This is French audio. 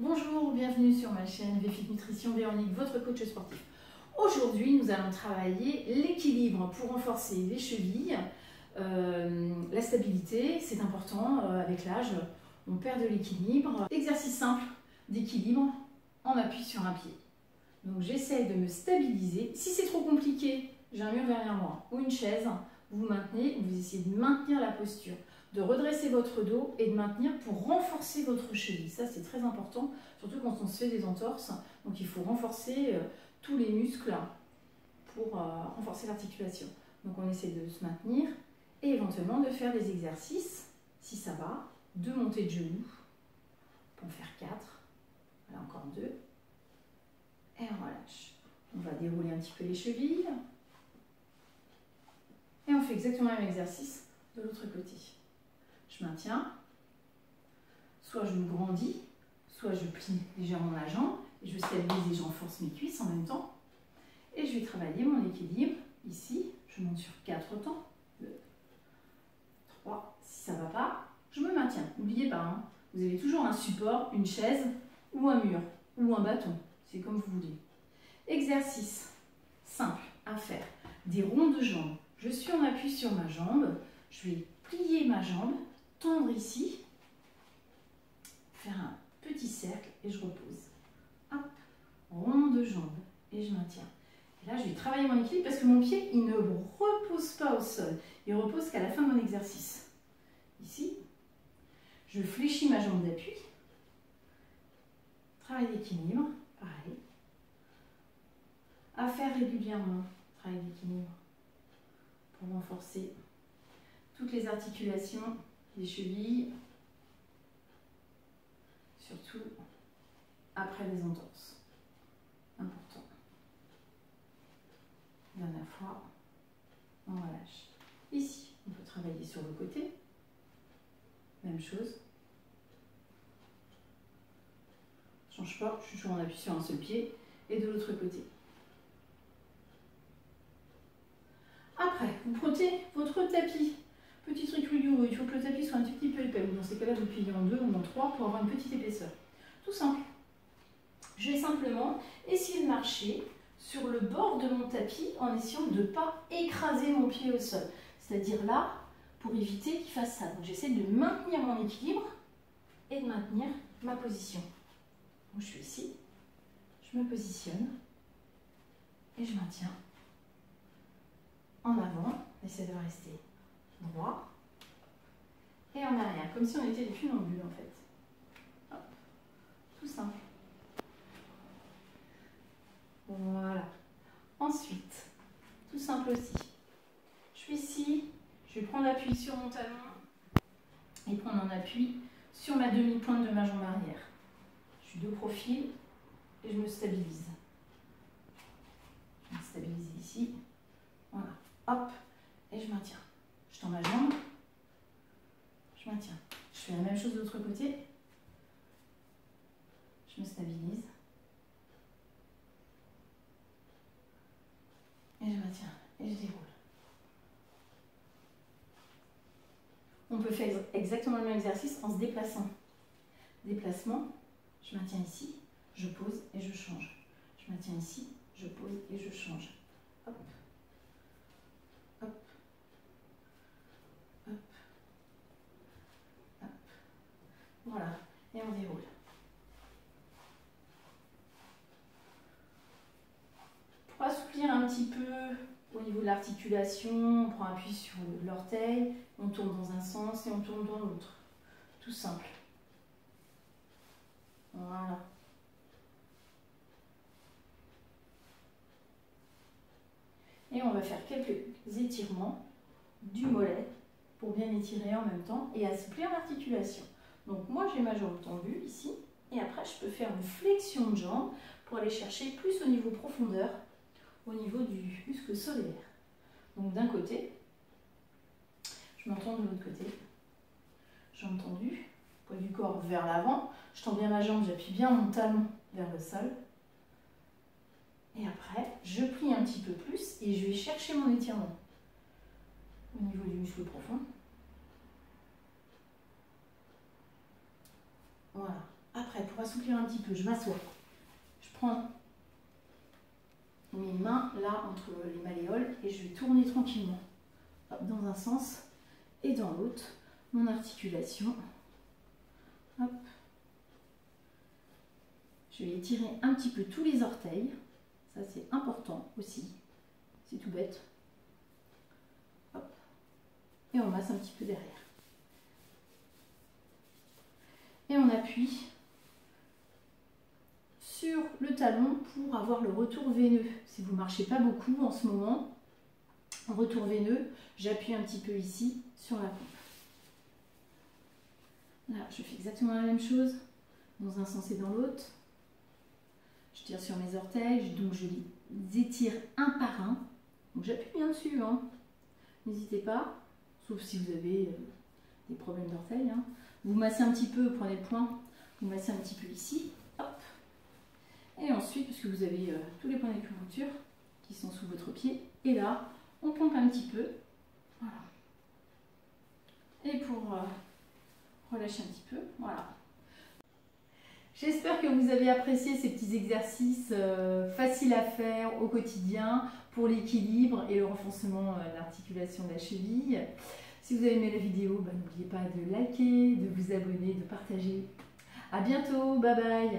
Bonjour, bienvenue sur ma chaîne VFit Nutrition Véronique, votre coach sportif. Aujourd'hui, nous allons travailler l'équilibre pour renforcer les chevilles. Euh, la stabilité, c'est important euh, avec l'âge, on perd de l'équilibre. Exercice simple d'équilibre, en appui sur un pied. Donc j'essaie de me stabiliser. Si c'est trop compliqué, j'ai un mur derrière moi ou une chaise, vous maintenez, vous essayez de maintenir la posture de redresser votre dos et de maintenir pour renforcer votre cheville. Ça, c'est très important, surtout quand on se fait des entorses. Donc, il faut renforcer euh, tous les muscles pour euh, renforcer l'articulation. Donc, on essaie de se maintenir et éventuellement de faire des exercices, si ça va, de montée de genoux. On peut en faire 4. Voilà, encore 2. Et on relâche. On va dérouler un petit peu les chevilles. Exactement le même exercice de l'autre côté je maintiens, soit je me grandis, soit je plie légèrement la jambe, et je stabilise et je renforce mes cuisses en même temps. Et je vais travailler mon équilibre. Ici, je monte sur 4 temps. 2, 3, si ça ne va pas, je me maintiens. N'oubliez pas, hein, vous avez toujours un support, une chaise ou un mur ou un bâton. C'est comme vous voulez. Exercice simple à faire. Des ronds de jambes. Je suis en appui sur ma jambe. Je vais plier ma jambe tendre ici, faire un petit cercle et je repose. Hop, rond de jambe et je maintiens. Et là, je vais travailler mon équilibre parce que mon pied, il ne repose pas au sol. Il repose qu'à la fin de mon exercice. Ici, je fléchis ma jambe d'appui. Travail d'équilibre, pareil. À faire régulièrement, travail d'équilibre pour renforcer toutes les articulations les chevilles, surtout après les entorses. Important. Dernière fois, on relâche. Ici, on peut travailler sur le côté. Même chose. change pas, je suis toujours en appui sur un seul pied. Et de l'autre côté. Après, vous prenez votre tapis Petit truc rigoureux, il faut que le tapis soit un petit peu épais. Dans ces cas-là, vous pliez en deux ou en trois pour avoir une petite épaisseur. Tout simple. Je vais simplement essayer de marcher sur le bord de mon tapis en essayant de ne pas écraser mon pied au sol. C'est-à-dire là, pour éviter qu'il fasse ça. Donc j'essaie de maintenir mon équilibre et de maintenir ma position. Je suis ici, je me positionne et je maintiens en avant. Essaie de rester droit et en arrière, comme si on était des funambules en fait. Hop. Tout simple. Voilà. Ensuite, tout simple aussi. Je suis ici, je vais prendre appui sur mon talon et prendre un appui sur ma demi-pointe de ma jambe arrière. Je suis de profil et je me stabilise. Je me stabilise ici. Voilà. Hop. Et je maintiens. Je tends ma jambe. Je maintiens. Je fais la même chose de l'autre côté. Je me stabilise. Et je maintiens. Et je déroule. On peut faire exactement le même exercice en se déplaçant. Déplacement, je maintiens ici, je pose et je change. Je maintiens ici, je pose et je change. Hop. Voilà, et déroule. Pour assouplir un petit peu au niveau de l'articulation, on prend appui sur l'orteil, on tourne dans un sens et on tourne dans l'autre. Tout simple. Voilà. Et on va faire quelques étirements du mollet pour bien étirer en même temps et assouplir l'articulation. Donc moi j'ai ma jambe tendue ici et après je peux faire une flexion de jambe pour aller chercher plus au niveau profondeur, au niveau du muscle solaire. Donc d'un côté, je m'entends de l'autre côté, jambe tendue, poids du corps vers l'avant, je tends bien ma jambe, j'appuie bien mon talon vers le sol. Et après, je plie un petit peu plus et je vais chercher mon étirement au niveau du muscle profond. Voilà. Après, pour assouplir un petit peu, je m'assois. Je prends mes mains là entre les malléoles et je vais tourner tranquillement dans un sens et dans l'autre mon articulation. Je vais étirer un petit peu tous les orteils. Ça, c'est important aussi. C'est tout bête. Et on masse un petit peu derrière. Et on appuie le talon pour avoir le retour veineux. Si vous ne marchez pas beaucoup en ce moment, en retour veineux, j'appuie un petit peu ici sur la pompe. Là, je fais exactement la même chose dans un sens et dans l'autre. Je tire sur mes orteils, donc je les étire un par un. Donc j'appuie bien dessus, hein. n'hésitez pas, sauf si vous avez euh, des problèmes d'orteils. Hein. Vous massez un petit peu, prenez le point, vous massez un petit peu ici. Et ensuite, puisque vous avez euh, tous les points d'acupuncture qui sont sous votre pied, et là, on pompe un petit peu. Voilà. Et pour euh, relâcher un petit peu, voilà. J'espère que vous avez apprécié ces petits exercices euh, faciles à faire au quotidien pour l'équilibre et le renforcement de l'articulation de la cheville. Si vous avez aimé la vidéo, bah, n'oubliez pas de liker, de vous abonner, de partager. A bientôt, bye bye